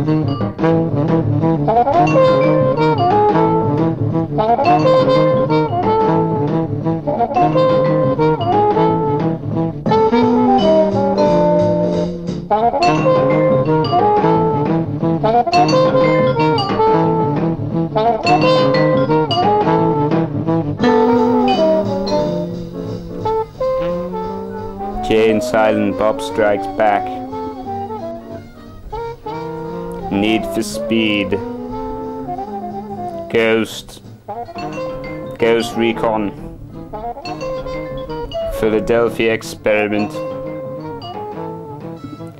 Jay and Silent Bob Strikes Back. Need for Speed. Ghost. Ghost Recon. Philadelphia Experiment.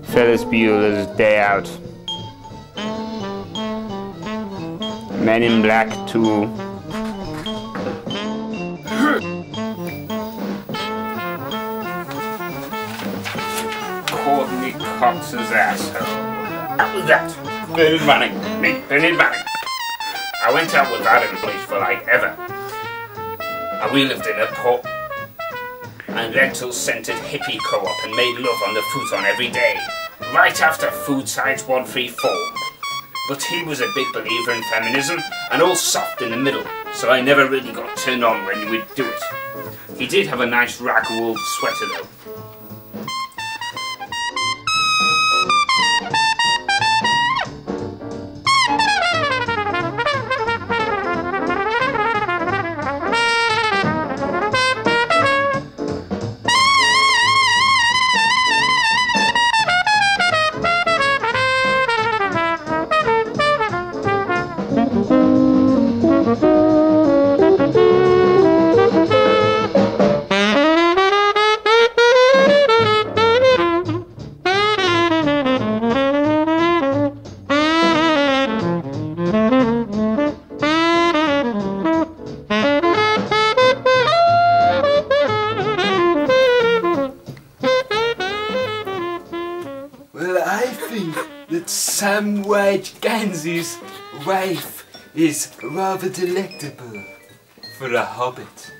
Ferris Bueller's Day Out. Men in Black 2. Courteney Cox's asshole. How was that? Bernard Manning. Me, Bernard Manning. I went out with in place for like ever. And we lived in a pub and lentil scented hippie co-op and made love on the futon every day. Right after food science 134. But he was a big believer in feminism and all soft in the middle, so I never really got turned on when he would do it. He did have a nice rag wool sweater though. Well, I think that Samwise Gamgee's wife is rather delectable for a hobbit.